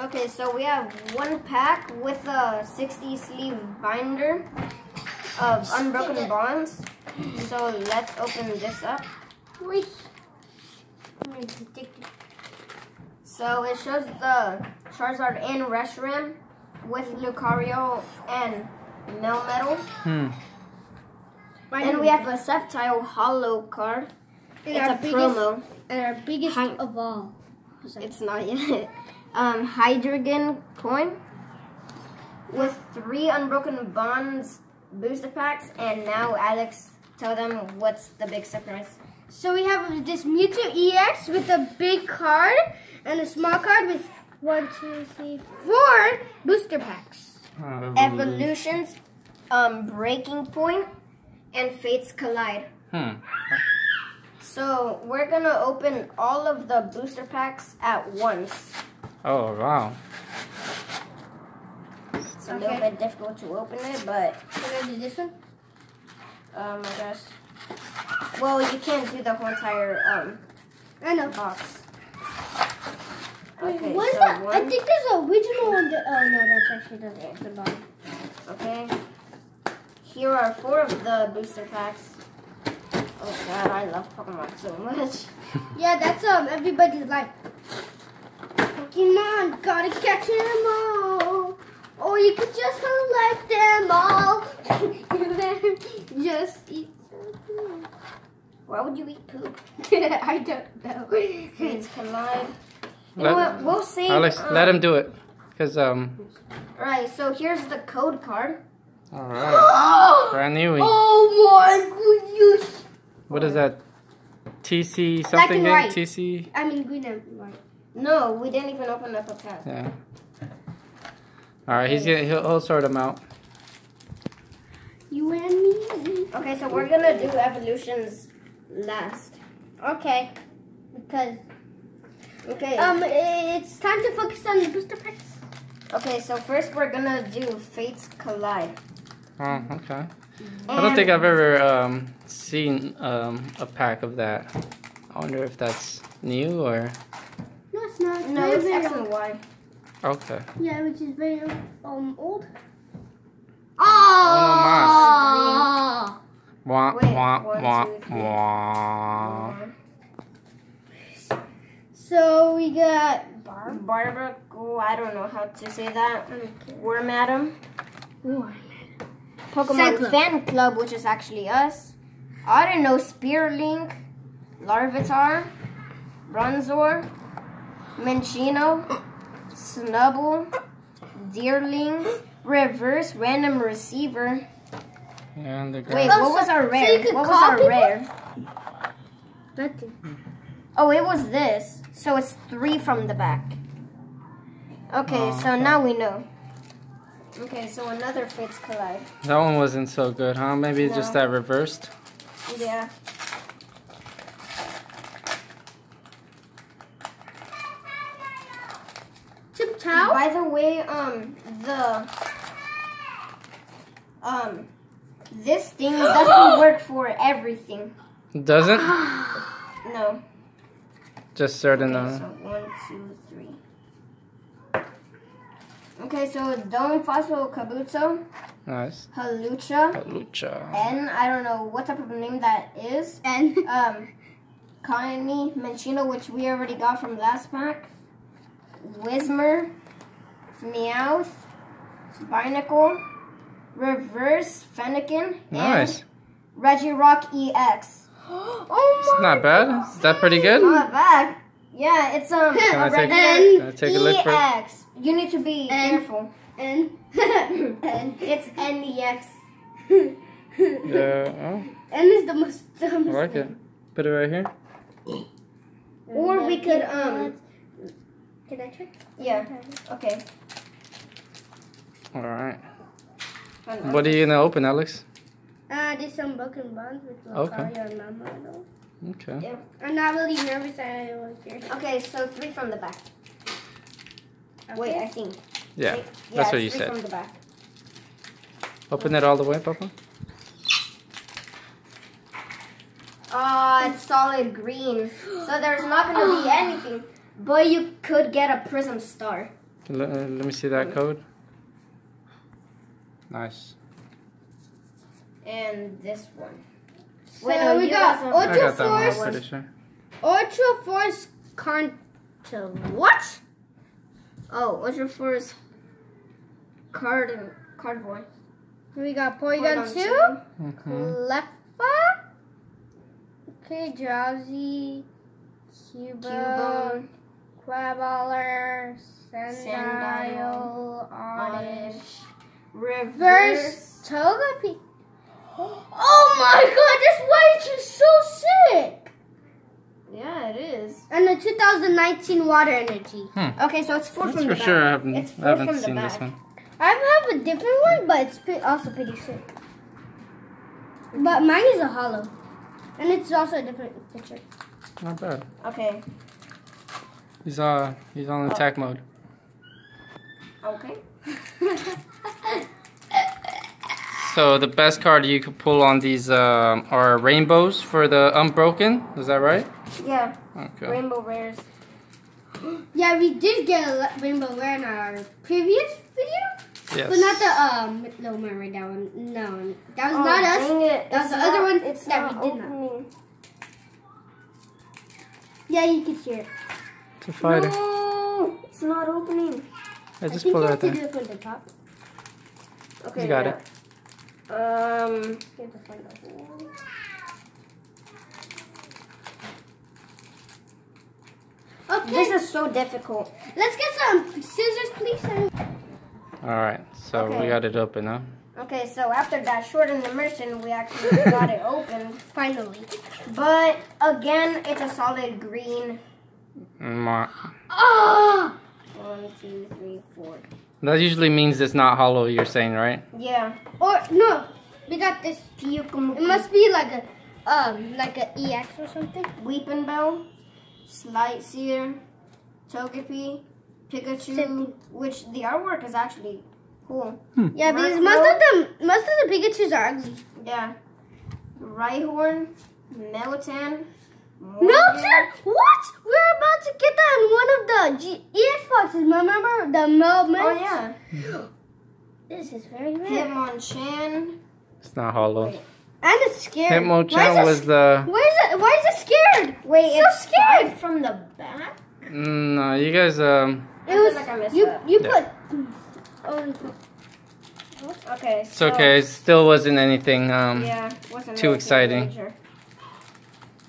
Okay, so we have one pack with a 60 sleeve binder of Unbroken Bonds. So let's open this up. Wait. I'm going to take it. So it shows the Charizard and Reshiram with Lucario and Melmetal. Hmm. And we have a Sceptile Hollow card. And It's our a biggest, promo. And our biggest Hi. of all. It's not yet. Um, Hydreigon coin with three Unbroken Bonds booster packs. And now, Alex, tell them what's the big surprise. So we have this Mewtwo EX with a big card and a small card with one, two, three, four booster packs. Uh, Evolutions, um, Breaking Point, and Fates Collide. Hmm. So we're gonna open all of the booster packs at once. Oh wow. It's a little Okay. bit difficult to open it, but Can I do this one? um, I guess. Well, you can't do the whole entire um I know. box. Wait, Okay, what is so that? I think there's an original one. That, oh no, that's actually the, the bottom. Okay. Here are four of the booster packs. Oh god, I love Pokemon so much. Yeah, that's um everybody's life. Pokemon, gotta catch them all. Or you could just collect them all. just eat some Why would you eat poop? I don't know. Fates Collide. You know what? We'll save. Alex, um, let him do it. Cause um. Right. So here's the code card. All right. Brand new. oh my goodness. What is that? TC Black something and white. TC. I mean green and white. No, we didn't even open up a pack. Yeah. All right. He's gonna he'll, he'll sort them out. You and me. Okay, so we're gonna do evolutions last. Okay. Because Okay. um it's time to focus on the booster packs. Okay, so first we're gonna do Fates Collide. Oh, okay. I don't think I've ever um, seen um, a pack of that. I wonder if that's new or No, it's not. No, Very, X and Y. okay. Yeah, which is very um old. Oh, Wah Wait, wah one, wah two, wah. So we got Barb. Barbara, oh, I don't know how to say that. Wormadam. Ooh, Pokemon Fan Club. Fan Club, which is actually us. I don't know, Spearlink, Larvitar, Bronzor, Minccino, Snubbull, Deerling, Reverse Random Receiver. And the Wait. Oh, what was our so rare? you could what was our people? rare? nothing. Oh, it was this. So it's three from the back. Okay, Oh, so okay. now we know. Okay, so another Fates Collide. That one wasn't so good, huh? Maybe it's just that reversed. Yeah. Chip Chow? By the way, um, the um, this thing doesn't work for everything. Doesn't? No. Just certain. Okay, Uh, so one, two, three. Okay, so Dome Fossil Kabuto, nice. Hawlucha, Lucha. and I don't know what type of name that is. And Um, Connie Manchino, which we already got from last pack. Whismur, Meowth, Binacle, Reverse Fennekin, Nice. and Regirock EX. oh It's not bad. Is that pretty good? Not bad. Yeah, it's um Can I a take- Can I take a look for? EX. You need to be And- careful. and and It's NEX. Yeah. Oh, and is the most I dumbest. like it. Put it right here. Or we could um Can I try? yeah okay. All right. Hold. What are you gonna open, Alex? Uh, did some broken bonds with Okay. Lucario and Mamado. Okay. I'm not really nervous I was here. Okay, so three from the back. Wait, I think. Yeah. Wait, That's what you three said. From the back. Open it all the way, Papa. Ah, it's solid green. So there's not gonna be anything. But you could get a prism star. Let, uh, let me see that code. Nice. And this one. So Wait, no, we you got got Ultra got that one, Force, pretty sure. Ultra Force Cartel. What? Oh, Ultra Force card and card boy. We got Porygon Porygon 2, Mhm. Leffa, okay, Drowzee, Cubone, Cubone, Quaballer, Sandile, Sandile, Oddish, Reverse. Verse Togepi. Oh my god, this white is so sick! Yeah, it is. And the 2019 Water Energy. Hmm. Okay, so it's four That's from for the sure. I back. haven't, It's I haven't from the seen back. this one. I have a different one, but it's pre- also pretty sick. But mine is a hollow. And it's also a different picture. Not bad. Okay. He's uh he's on attack mode. Okay. So the best card you could pull on these um, are rainbows for the unbroken. Is that right? Yeah. Okay. Rainbow rares. Yeah, we did get a le- rainbow rare in our previous video. Yes. But not the um little mermaid that one. No, that was Oh, not us. it. That was It's the other one It's that not we did not. opening. Yeah, you can hear it. It's a. No, it's not opening. I I just think pulled you it have to do there. it from the top. Okay. You got yeah. it. Um. You have to find the hole. Okay, This is so difficult. let's get some scissors, please. All right. So we got it open, huh? Okay, so after that short immersion, we actually got it open. Finally. But again, it's a solid green. One, two, three, four. That usually means it's not hollow. You're saying, right? Yeah. Or no, we got this. It must be like a um like a EX or something. Weepinbell, Slight Seer, Togepi, Pikachu, Same. which the artwork is actually cool. Yeah, because Right, most of the most of the Pikachu's are ugly. Yeah. Rhyhorn, Meltan, Melton? What? We're about to get that in one of the G- EX boxes. Remember the Melman? Oh yeah. This is very rare. Hitmonchan. It's not hollow. Wait, And it's scared. Why Hitmonchan is it was the. Why is it? Why is it scared? Wait, So it's scared. from the back. Mm, No, you guys. Um. It was like I messed you. up. You Yeah. put. Oh, you put- Okay. It's okay. It still wasn't anything. Um. Yeah. Wasn't too anything exciting. major.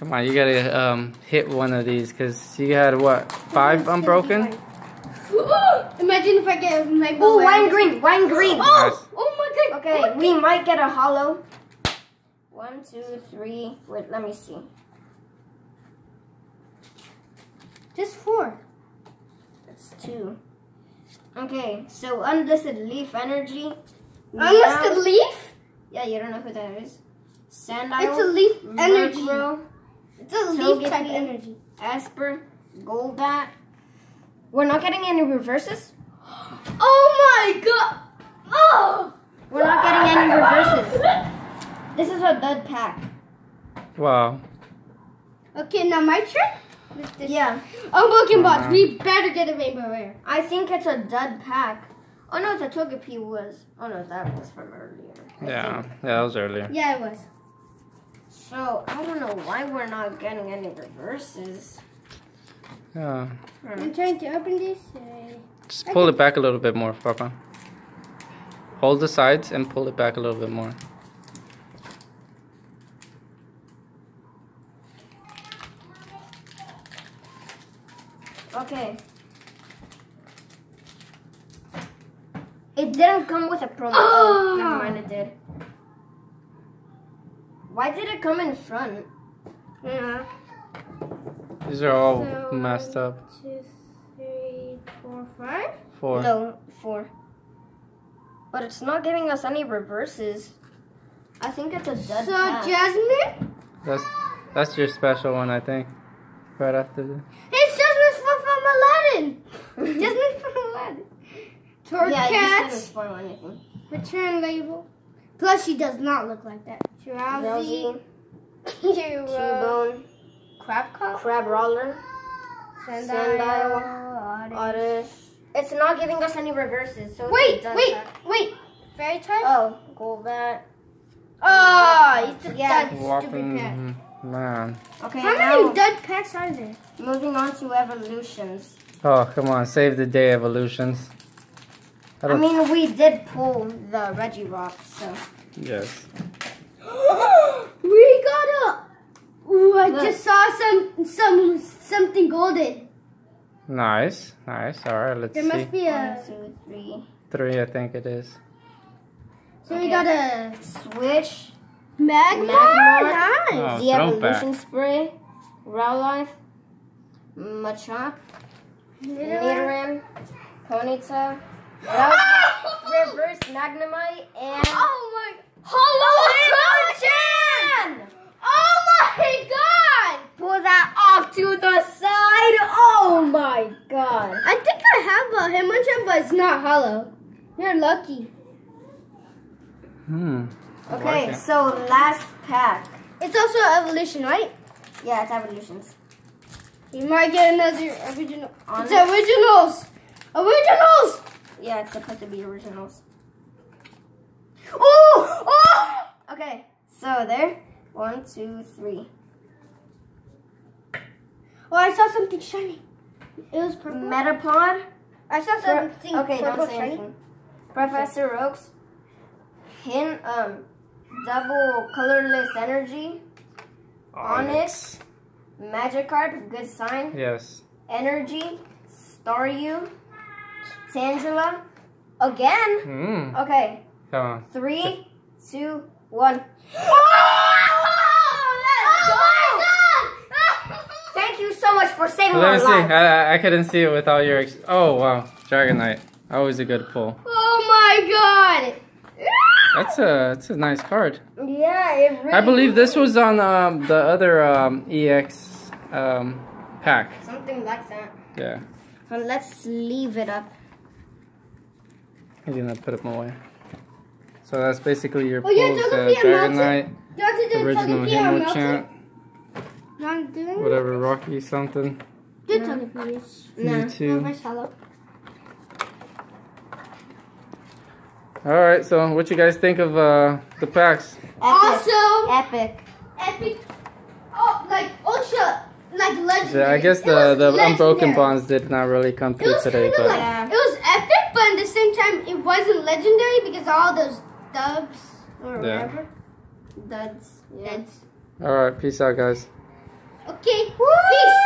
Come on, you gotta um hit one of these because you had what five unbroken. Imagine if I get my Ooh, wine green, wine green. Nice. Oh, oh my god. Okay, we might get a hollow. One, two, three. Wait, let me see. Just four. That's two. Okay, so unlisted leaf energy. Unlisted leaf? Yeah, you don't know who that is. Sandile. It's a leaf energy. Murkrow, It's a leaf type energy. Asper, Golbat. We're not getting any reverses. Oh my god. Oh. We're not getting any reverses. This is a dud pack. Wow. Okay, now my turn. With this Yeah, Unbroken box. Uh-huh. We better get a rainbow rare. I think it's a dud pack. Oh no, the Togepi was. Oh no, that was from earlier. I Yeah, think. yeah, that was earlier. Yeah, it was. So I don't know why we're not getting any reverses. Yeah. I'm trying to open this. Uh, Just pull it back a little bit more, Papa. Hold the sides and pull it back a little bit more. Okay. It didn't come with a promo. Oh, never mind, it did. Why did it come in front? yeah. These are all So- messed up. Two, three, four, five. Four. No, four. But it's not giving us any reverses. I think it's a dud So pack. Jasmine. That's that's your special one, I think. Right after the. It's Jasmine from, from Aladdin. Jasmine from Aladdin. yeah, this didn't Torcat. spoil anything. Return label. Plus, she does not look like that. Drowzee. Drowzee, uh, Cubone. Cubone, Crab Cup. Crab Roller, Sandile. Oddish. It it's not giving us any reverses. So Wait, dud wait, pack. wait. Fairy type? Oh, Golbat. Oh, it's a Yeah. dud stupid pack. man. Okay, How now many dead packs are there? moving on to evolutions. Oh, come on, save the day, evolutions. I I mean, we did pull the Regirock, so. yes. We got a. Ooh, I Look. just saw some some something golden. Nice, nice. All right, let's There see. must be a. two, three. Three, I think it is. So we got a Switch. magma. Magmar. Nice. Oh, the throwback. evolution spray. Rowlife. Machop. Nidoran. Ponyta. Reverse Magnemite and. Oh my! Hello, Hitmonchan! Oh my god! Pull that off to the side. Oh my god. I think I have a Hitmonchan, but it's not hollow. You're lucky. Hmm. Okay, Okay. so last pack. It's also evolution, right? Yeah, it's evolutions. You might get another original. On It's originals. Originals. Yeah, it's supposed to be originals. Oh! Oh! Okay, so there. One, two, three. Oh, I saw something shiny. It was purple. Metapod. I saw Pro- something okay, purple don't say shiny. anything. Professor Oaks. Hin um double colorless energy. Onix. Magikarp, good sign. Yes. Energy. Staryu. Tangela. Again. Hmm. Okay. Come on. Three, two, one. Thank you so much for saving Let our me see. lives. I, I couldn't see it without your. Ex- oh wow, Dragonite. Always a good pull. Oh my god! That's a that's a nice card. Yeah, it really. I believe this was on um, the other um, EX um, pack. something like that. Yeah. But let's leave it up. He's gonna put them away. So that's basically your Oh, yeah, pulls. Uh, be a melted. Dragonite, Doctor did original Togepi are melted. Hitmonchan, whatever Rocky something. Did Togepi is No. Mewtwo. nice. All right. So what you guys think of uh, the packs? Epic. Also, Epic. epic. Oh, like ultra, like legendary. Yeah, I guess It the was the unbroken bonds did not really come It through was today, kind of but like Yeah. it was epic, but at the same time, it wasn't legendary because all those dubs or Yeah. whatever. Duds. Yeah. That's all right. Peace out, guys. okay. Peace.